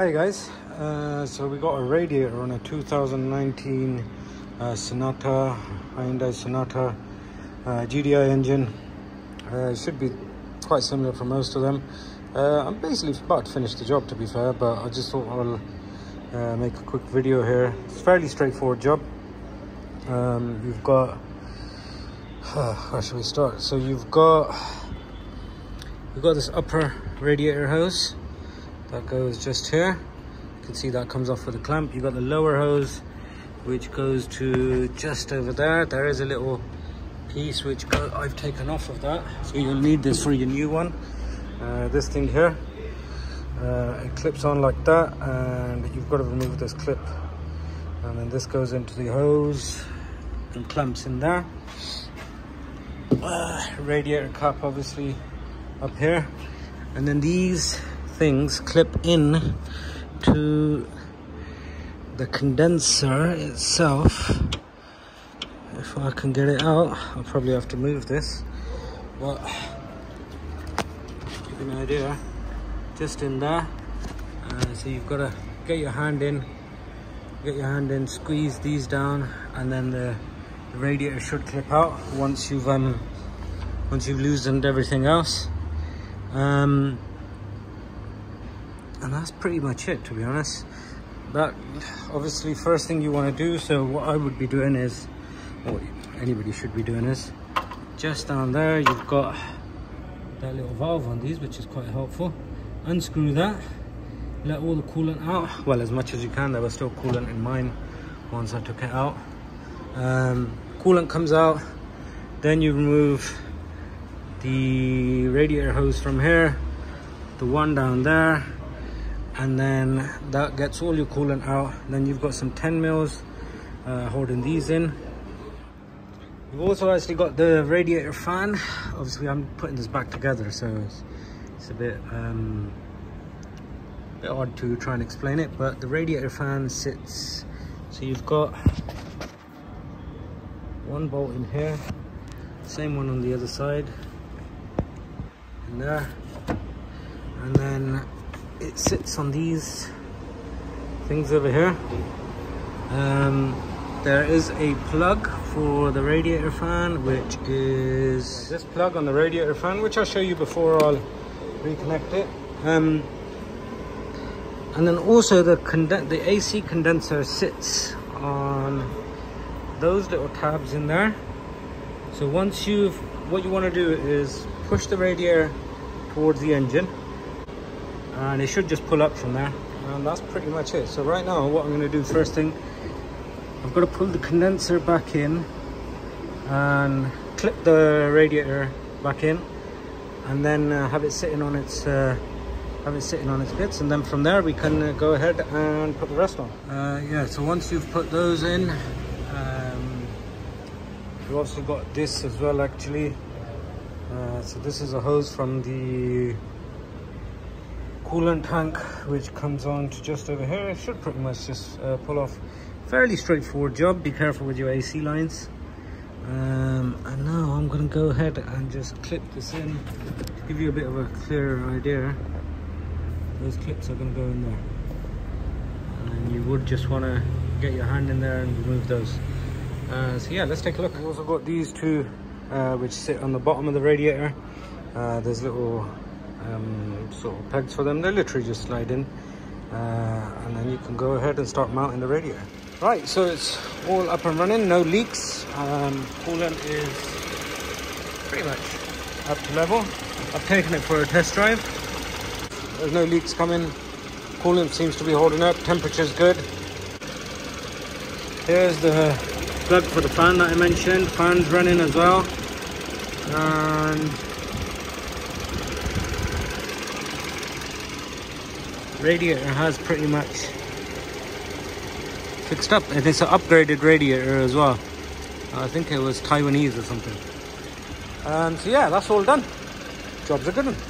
Hi guys, uh, so we got a radiator on a 2019 uh, Sonata, Hyundai Sonata uh, GDI engine. Uh, should be quite similar for most of them. Uh, I'm basically about to finish the job to be fair, but I just thought I'll uh, make a quick video here. It's fairly straightforward job. Um, you've got, where should we start? So you've got, you've got this upper radiator hose that goes just here. You can see that comes off with a clamp. You've got the lower hose which goes to just over there. There is a little piece which I've taken off of that. So you'll need this for your new one. Uh, this thing here uh, it clips on like that and you've got to remove this clip. And then this goes into the hose and clamps in there. Uh, radiator cap obviously up here. And then these things clip in to the condenser itself. If I can get it out I'll probably have to move this but give you an idea. Just in there. Uh, so you've got to get your hand in get your hand in squeeze these down and then the, the radiator should clip out once you've um once you've loosened everything else. Um and that's pretty much it to be honest. That obviously first thing you want to do so what i would be doing is what anybody should be doing is just down there you've got that little valve on these which is quite helpful. Unscrew that let all the coolant out. Well as much as you can there was still coolant in mine once i took it out. Um, coolant comes out then you remove the radiator hose from here the one down there and then that gets all your coolant out. Then you've got some 10 mils uh, holding these in. You've also actually got the radiator fan. Obviously i'm putting this back together so it's, it's a bit um a bit odd to try and explain it but the radiator fan sits so you've got one bolt in here same one on the other side in there. And then it sits on these things over here. Um, there is a plug for the radiator fan which is this plug on the radiator fan which I'll show you before I'll reconnect it. Um, and then also the the AC condenser sits on those little tabs in there. So once you've what you want to do is push the radiator towards the engine and it should just pull up from there. And that's pretty much it. So right now what i'm going to do first thing i've got to pull the condenser back in and clip the radiator back in and then uh, have it sitting on its uh, have it sitting on its bits. And then from there we can uh, go ahead and put the rest on. Uh, yeah so once you've put those in um, you've also got this as well actually. Uh, so this is a hose from the coolant tank which comes on to just over here. It should pretty much just uh, pull off fairly straightforward job. Be careful with your AC lines. Um, and now I'm gonna go ahead and just clip this in to give you a bit of a clearer idea. Those clips are gonna go in there. And you would just want to get your hand in there and remove those. Uh, so yeah let's take a look. I've also got these two uh, which sit on the bottom of the radiator. Uh, there's little um, sort of pegs for them. They literally just slide in uh, and then you can go ahead and start mounting the radio. Right, so it's all up and running, no leaks. Um, coolant is pretty much up to level. I've taken it for a test drive. There's no leaks coming. Coolant seems to be holding up. Temperature's good. Here's the plug for the fan that I mentioned. Fan's running as well. And radiator has pretty much fixed up. And it's an upgraded radiator as well. I think it was Taiwanese or something. And so yeah that's all done. Job's a good. one